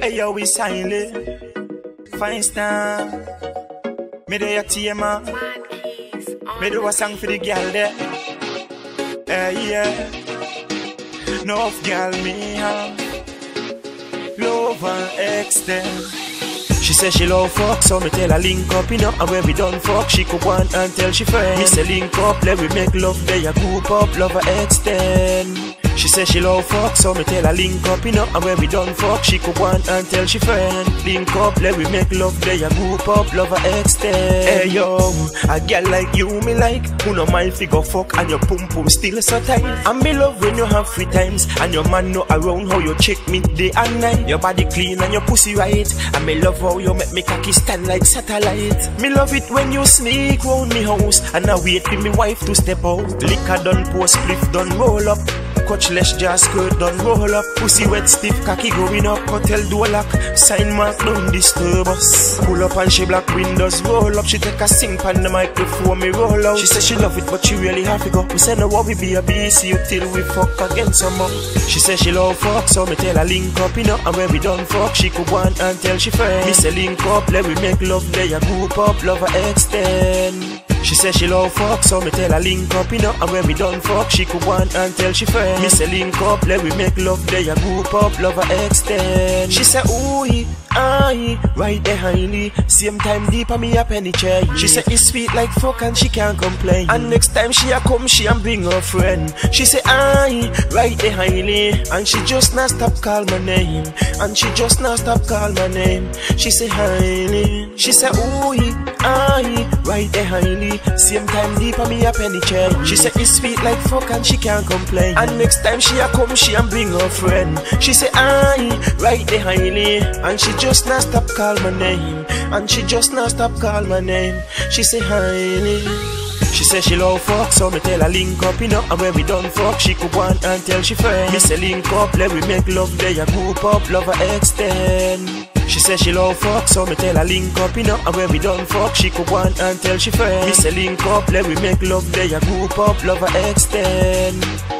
Hey yo, we silent. Five Star. Me dey a tema. Me do a song for the girl there. Hey yeah. Enough girl me have. Love and extend. She say she love fuck, so me tell her link up, you know, and when we done fuck, she could want and tell she friend. Me say link up, let we make love, they a group up, love her extend. She say she love fuck, so me tell her link up, you know, and when we done fuck, she could want and tell she friend. Link up, let we make love, they a group up, love her extend. Hey yo, a girl like you me like, who no mind figure fuck, and your pum pum still so tight. And me love when you have free times, and your man know around how you check me day and night. Your body clean and your pussy right, and me love how you make me cocky stand like satellite. Me love it when you sneak round me house, and I wait for me wife to step out. Liquor done, post spliff done, roll up. Coachless jazz skirt done roll up. Pussy wet stiff cocky going up. Hotel door lock. Sign mark don't disturb us. Pull up and she black windows. Roll up. She take a sing pan the mic before me roll out. She say she love it but she really have to go. We say no what we be a BC you till we fuck again some more. She say she love fuck so me tell her link up you know And when we done fuck she could want and tell she friend. Me say link up let we make love They a group up love her extend she say she love fuck, so me tell her link up, you know. And when we done fuck, she could want and tell she friend. Me say link up, let we make love, they a group up, love her extend. She say ooh, aye, right behind me. Same time deep on me a penny chair. She say it's sweet like fuck and she can't complain. And next time she a come, she and bring her friend. She say aye, right behind me. And she just not stop call my name. And she just not stop call my name. She say highly. She say ooh, aye, right behind me. Same time deep on me a penny chair. She say it's sweet like fuck and she can't complain. And next time she a come, she and bring her friend. She say aye, right behind me. And she just not stop call my name. And she just not stop call my name. She say highly. She say she love fuck, so me tell her link up, you know. And when we done fuck, she could want and tell she friend. Me say link up, let we make love, they a group up, love her extend. She say she love fuck, so me tell her link up, you know. And when we done fuck, she could want and tell she friend. Me say link up, let we make love, they a group up, love her extend.